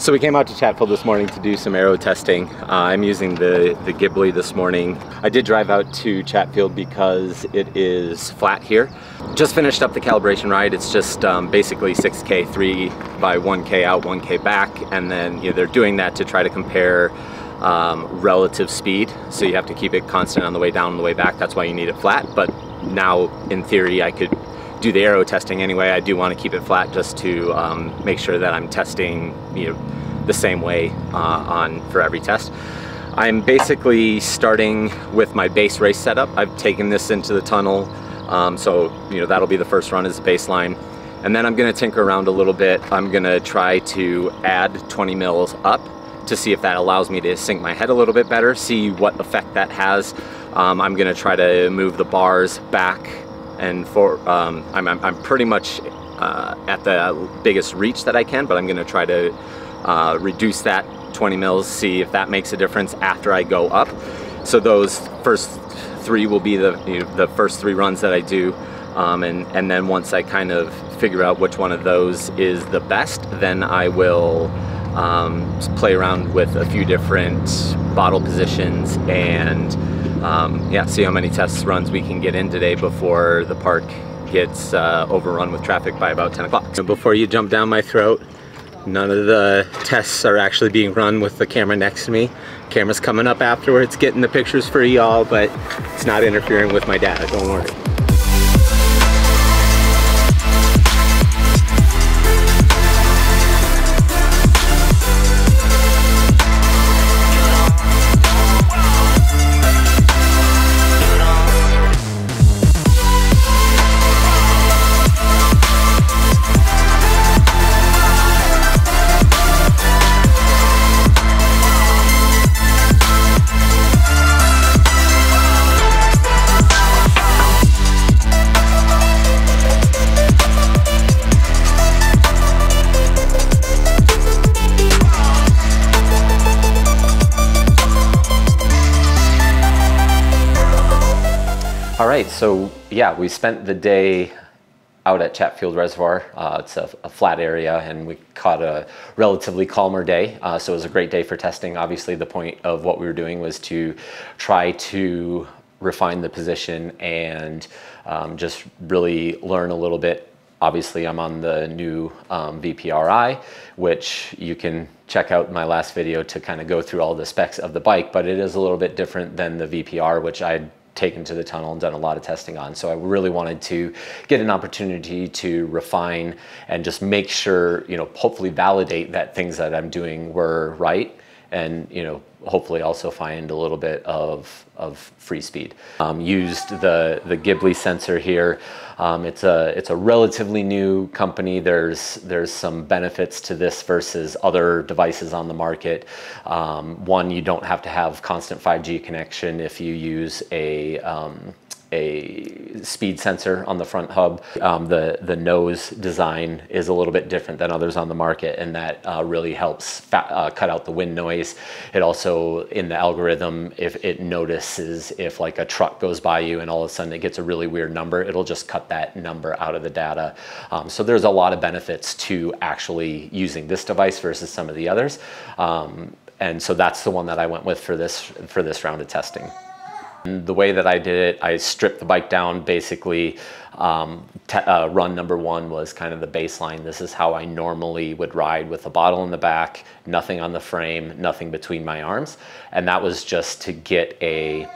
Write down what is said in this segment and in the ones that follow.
So we came out to Chatfield this morning to do some aero testing. Uh, I'm using the, the Gibli this morning. I did drive out to Chatfield because it is flat here. Just finished up the calibration ride. It's just um, basically 6K, 3 by 1K out, 1K back. And then you know, they're doing that to try to compare um, relative speed. So you have to keep it constant on the way down and the way back. That's why you need it flat. But now in theory, I could do the aero testing anyway. I do want to keep it flat just to um, make sure that I'm testing you know, the same way uh, on for every test. I'm basically starting with my base race setup. I've taken this into the tunnel, um, so you know that'll be the first run as baseline. And then I'm gonna tinker around a little bit. I'm gonna try to add 20 mils up to see if that allows me to sink my head a little bit better, see what effect that has. Um, I'm gonna try to move the bars back and for um, I'm, I'm, pretty much uh, at the biggest reach that I can, but I'm gonna try to uh, reduce that 20 mils, see if that makes a difference after I go up. So those first three will be the, you know, the first three runs that I do. Um, and, and then once I kind of figure out which one of those is the best, then I will um, play around with a few different bottle positions and um, yeah, see how many test runs we can get in today before the park gets uh, overrun with traffic by about 10 o'clock. So before you jump down my throat, none of the tests are actually being run with the camera next to me. Camera's coming up afterwards, getting the pictures for y'all, but it's not interfering with my data, don't worry. So yeah, we spent the day out at Chatfield Reservoir. Uh, it's a, a, flat area and we caught a relatively calmer day. Uh, so it was a great day for testing. Obviously the point of what we were doing was to try to refine the position and um, just really learn a little bit. Obviously I'm on the new um, VPRI, which you can check out in my last video to kind of go through all the specs of the bike, but it is a little bit different than the VPR, which I taken to the tunnel and done a lot of testing on. So I really wanted to get an opportunity to refine and just make sure, you know, hopefully validate that things that I'm doing were right and, you know, hopefully also find a little bit of, of free speed. Um, used the, the Gibli sensor here. Um, it's, a, it's a relatively new company. There's, there's some benefits to this versus other devices on the market. Um, one, you don't have to have constant 5G connection if you use a um, a speed sensor on the front hub. Um, the, the nose design is a little bit different than others on the market and that uh, really helps uh, cut out the wind noise. It also, in the algorithm, if it notices if like a truck goes by you and all of a sudden it gets a really weird number, it'll just cut that number out of the data. Um, so there's a lot of benefits to actually using this device versus some of the others. Um, and so that's the one that I went with for this, for this round of testing. The way that I did it, I stripped the bike down basically. Um, uh, run number one was kind of the baseline. This is how I normally would ride with a bottle in the back, nothing on the frame, nothing between my arms. And that was just to get a,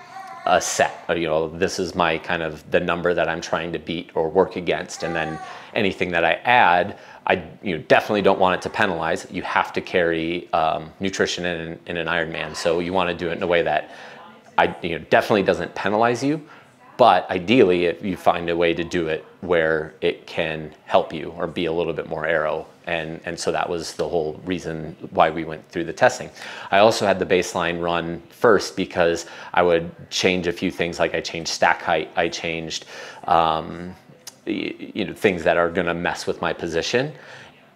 a set, you know, this is my kind of the number that I'm trying to beat or work against. And then anything that I add, I you know, definitely don't want it to penalize. You have to carry um, nutrition in, in an Ironman. So you want to do it in a way that I, you know, definitely doesn't penalize you, but ideally if you find a way to do it where it can help you or be a little bit more aero. And, and so that was the whole reason why we went through the testing. I also had the baseline run first because I would change a few things like I changed stack height, I changed um, you know, things that are gonna mess with my position.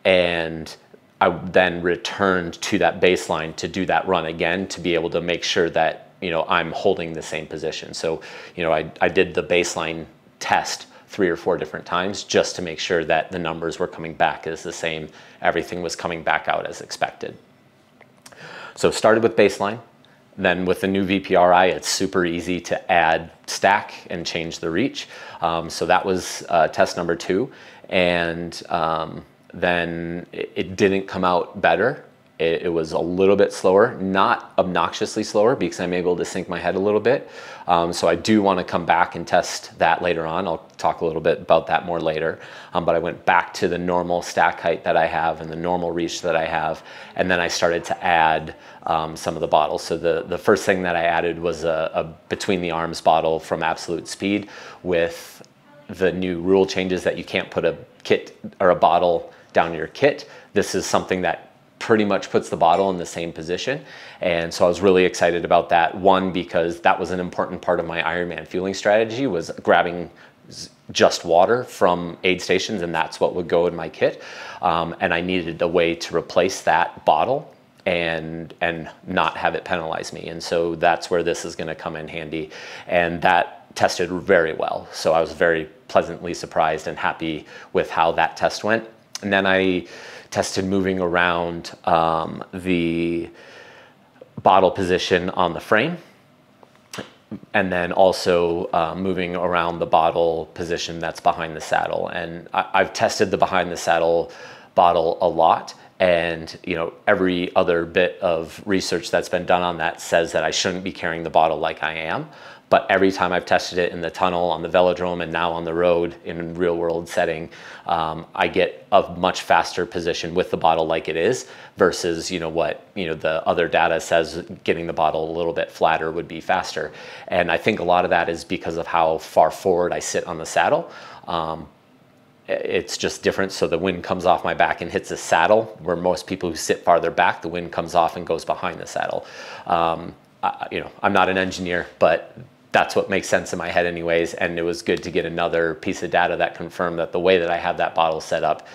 And I then returned to that baseline to do that run again to be able to make sure that you know, I'm holding the same position. So, you know, I, I did the baseline test three or four different times just to make sure that the numbers were coming back as the same. Everything was coming back out as expected. So started with baseline. Then with the new VPRI, it's super easy to add stack and change the reach. Um, so that was uh, test number two. And um, then it, it didn't come out better it, it, was a little bit slower, not obnoxiously slower because I'm able to sink my head a little bit. Um, so I do want to come back and test that later on. I'll talk a little bit about that more later. Um, but I went back to the normal stack height that I have and the normal reach that I have. And then I started to add um, some of the bottles. So the, the first thing that I added was a, a between the arms bottle from Absolute Speed with the new rule changes that you can't put a kit or a bottle down your kit. This is something that pretty much puts the bottle in the same position. And so I was really excited about that. One, because that was an important part of my Ironman fueling strategy was grabbing just water from aid stations and that's what would go in my kit. Um, and I needed a way to replace that bottle and and not have it penalize me. And so that's where this is gonna come in handy. And that tested very well. So I was very pleasantly surprised and happy with how that test went. And then I tested moving around um, the bottle position on the frame and then also uh, moving around the bottle position that's behind the saddle. And I, have tested the behind the saddle bottle a lot. And you know, every other bit of research that's been done on that says that I shouldn't be carrying the bottle like I am. But every time I've tested it in the tunnel, on the velodrome, and now on the road in real world setting, um, I get a much faster position with the bottle like it is versus you know what you know the other data says getting the bottle a little bit flatter would be faster. And I think a lot of that is because of how far forward I sit on the saddle. Um, it's just different. So the wind comes off my back and hits the saddle, where most people who sit farther back, the wind comes off and goes behind the saddle. Um, I, you know, I'm not an engineer, but that's what makes sense in my head anyways. And it was good to get another piece of data that confirmed that the way that I have that bottle set up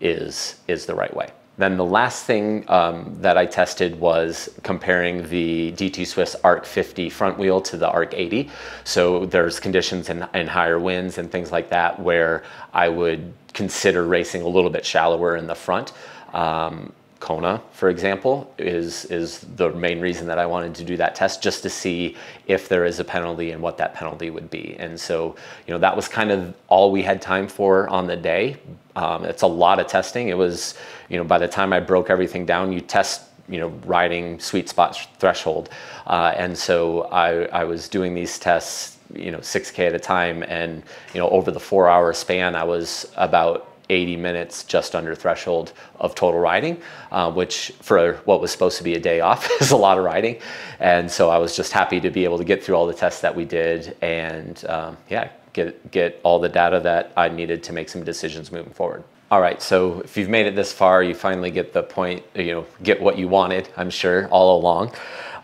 is, is the right way. Then the last thing um, that I tested was comparing the DT Swiss ARC 50 front wheel to the ARC 80. So there's conditions in higher winds and things like that where I would consider racing a little bit shallower in the front. Um, Kona, for example, is, is the main reason that I wanted to do that test, just to see if there is a penalty and what that penalty would be. And so, you know, that was kind of all we had time for on the day. Um, it's a lot of testing. It was, you know, by the time I broke everything down, you test you know, riding sweet spot threshold. Uh, and so I, I was doing these tests, you know, 6K at a time. And, you know, over the four hour span, I was about 80 minutes just under threshold of total riding, uh, which for what was supposed to be a day off is a lot of riding. And so I was just happy to be able to get through all the tests that we did and um, yeah, get, get all the data that I needed to make some decisions moving forward. All right, so if you've made it this far, you finally get the point, you know, get what you wanted, I'm sure, all along,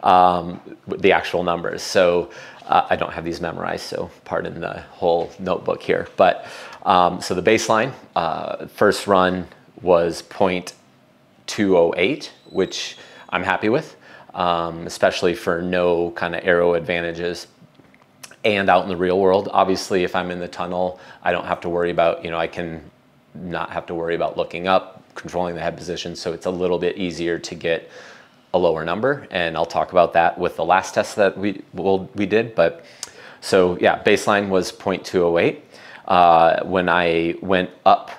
um, the actual numbers. So uh, I don't have these memorized, so pardon the whole notebook here. But um, so the baseline, uh, first run was 0.208, which I'm happy with, um, especially for no kind of aero advantages. And out in the real world, obviously, if I'm in the tunnel, I don't have to worry about, you know, I can not have to worry about looking up, controlling the head position. So it's a little bit easier to get a lower number. And I'll talk about that with the last test that we, well, we did. But so yeah, baseline was 0.208. Uh, when I went up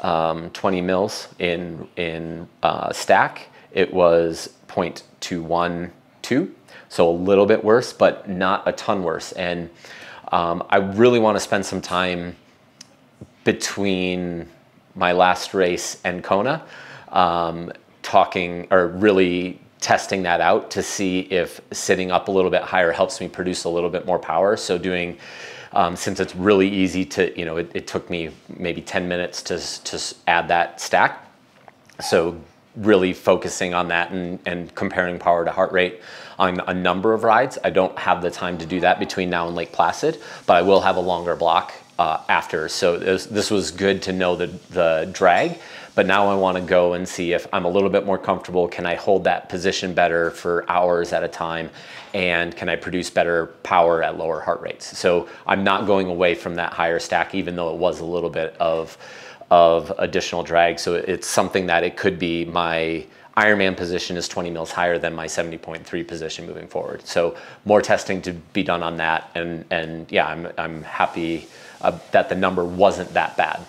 um, 20 mils in, in uh, stack, it was 0.212. So a little bit worse, but not a ton worse. And um, I really want to spend some time between my last race and Kona, um, talking or really testing that out to see if sitting up a little bit higher helps me produce a little bit more power. So doing um, since it's really easy to, you know, it, it, took me maybe 10 minutes to, to add that stack. So really focusing on that and, and comparing power to heart rate on a number of rides. I don't have the time to do that between now and Lake Placid, but I will have a longer block uh, after. So this, this was good to know the, the drag, but now I wanna go and see if I'm a little bit more comfortable. Can I hold that position better for hours at a time? And can I produce better power at lower heart rates? So I'm not going away from that higher stack, even though it was a little bit of, of additional drag. So it's something that it could be my Ironman position is 20 mils higher than my 70.3 position moving forward. So more testing to be done on that. And, and yeah, I'm, I'm happy uh, that the number wasn't that bad.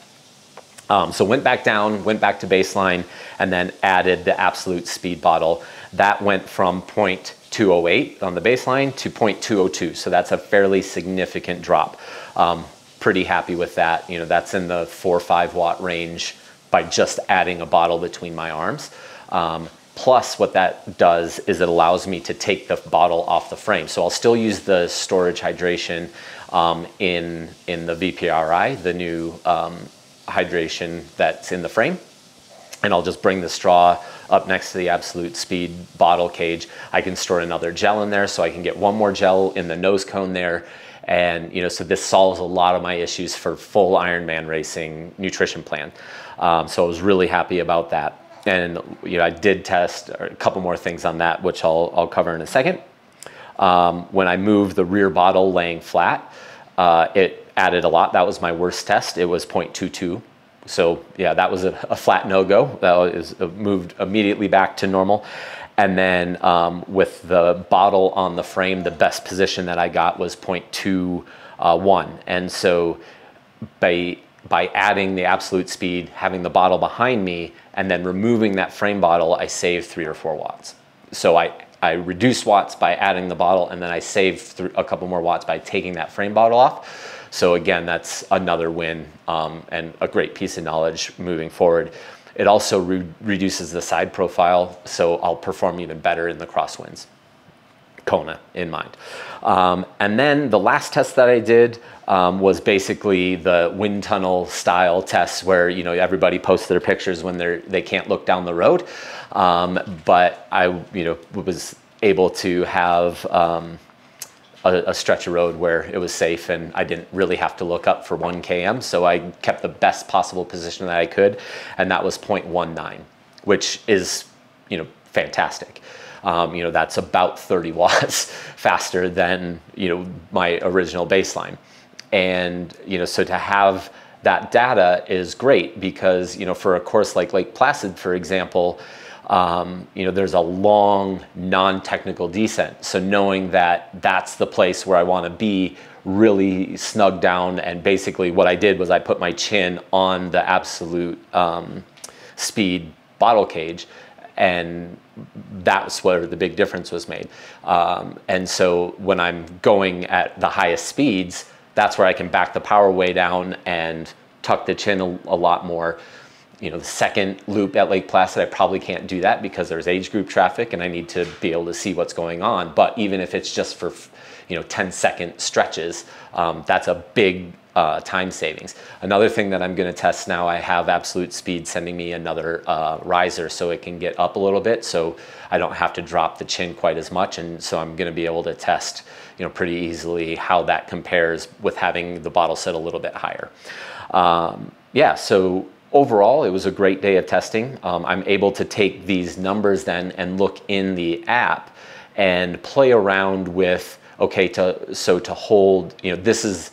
Um, so went back down, went back to baseline, and then added the absolute speed bottle. That went from 0.208 on the baseline to 0.202. So that's a fairly significant drop. Um, pretty happy with that. You know, that's in the four or five watt range by just adding a bottle between my arms. Um, plus what that does is it allows me to take the bottle off the frame. So I'll still use the storage hydration um, in, in the VPRI, the new um, hydration that's in the frame. And I'll just bring the straw up next to the absolute speed bottle cage. I can store another gel in there so I can get one more gel in the nose cone there. And you know, so this solves a lot of my issues for full Ironman racing nutrition plan. Um, so I was really happy about that and you know, I did test a couple more things on that, which I'll, I'll cover in a second. Um, when I moved the rear bottle laying flat, uh, it added a lot. That was my worst test. It was 0.22. So yeah, that was a, a flat no-go. That was uh, moved immediately back to normal. And then um, with the bottle on the frame, the best position that I got was 0.21. Uh, and so by by adding the absolute speed, having the bottle behind me, and then removing that frame bottle, I save three or four watts. So I, I reduce watts by adding the bottle, and then I save a couple more watts by taking that frame bottle off. So again, that's another win um, and a great piece of knowledge moving forward. It also re reduces the side profile, so I'll perform even better in the crosswinds. Kona in mind. Um, and then the last test that I did um, was basically the wind tunnel style tests where you know everybody posts their pictures when they're they can't look down the road. Um, but I you know was able to have um, a, a, stretch of road where it was safe and I didn't really have to look up for one km. So I kept the best possible position that I could, and that was 0.19, which is you know fantastic. Um, you know, that's about 30 watts faster than, you know, my original baseline. And, you know, so to have that data is great because, you know, for a course like Lake Placid, for example, um, you know, there's a long non-technical descent. So knowing that that's the place where I want to be really snug down and basically what I did was I put my chin on the absolute um, speed bottle cage and that's where the big difference was made. Um, and so when I'm going at the highest speeds, that's where I can back the power way down and tuck the chin a, a lot more. You know, the second loop at Lake Placid, I probably can't do that because there's age group traffic and I need to be able to see what's going on. But even if it's just for, you know, 10 second stretches, um, that's a big uh, time savings. Another thing that I'm going to test now, I have absolute speed sending me another uh, riser so it can get up a little bit so I don't have to drop the chin quite as much and so I'm going to be able to test you know pretty easily how that compares with having the bottle set a little bit higher. Um, yeah, so overall it was a great day of testing. Um, I'm able to take these numbers then and look in the app and play around with okay to so to hold you know this is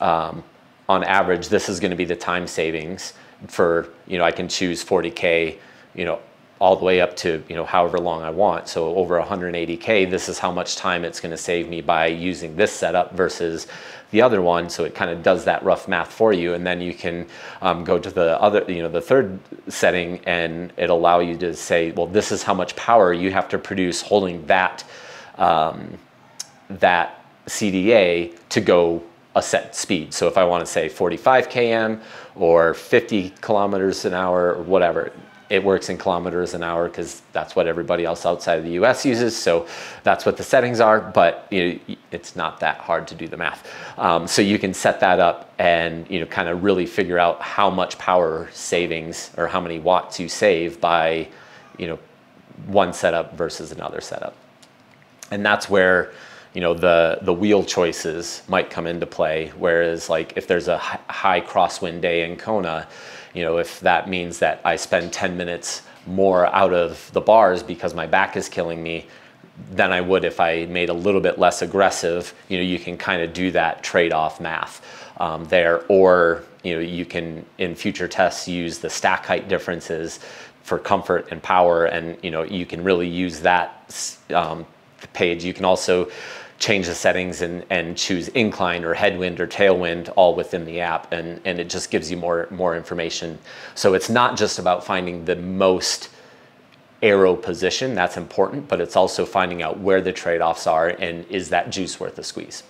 um, on average, this is going to be the time savings for, you know, I can choose 40K, you know, all the way up to, you know, however long I want. So over 180K, this is how much time it's going to save me by using this setup versus the other one. So it kind of does that rough math for you. And then you can um, go to the other, you know, the third setting and it'll allow you to say, well, this is how much power you have to produce holding that, um, that CDA to go a set speed. So if I want to say 45 km or 50 kilometers an hour or whatever, it works in kilometers an hour because that's what everybody else outside of the US uses. So that's what the settings are, but you know, it's not that hard to do the math. Um, so you can set that up and you know, kind of really figure out how much power savings or how many watts you save by you know, one setup versus another setup. And that's where you know the the wheel choices might come into play. Whereas like if there's a high crosswind day in kona you know if that means that i spend 10 minutes more out of the bars because my back is killing me than i would if i made a little bit less aggressive you know you can kind of do that trade-off math um, there. Or you know you can in future tests use the stack height differences for comfort and power. And you know you can really use that um, page you can also change the settings and, and choose incline or headwind or tailwind all within the app and, and it just gives you more more information. So it's not just about finding the most aero position that's important but it's also finding out where the trade-offs are and is that juice worth the squeeze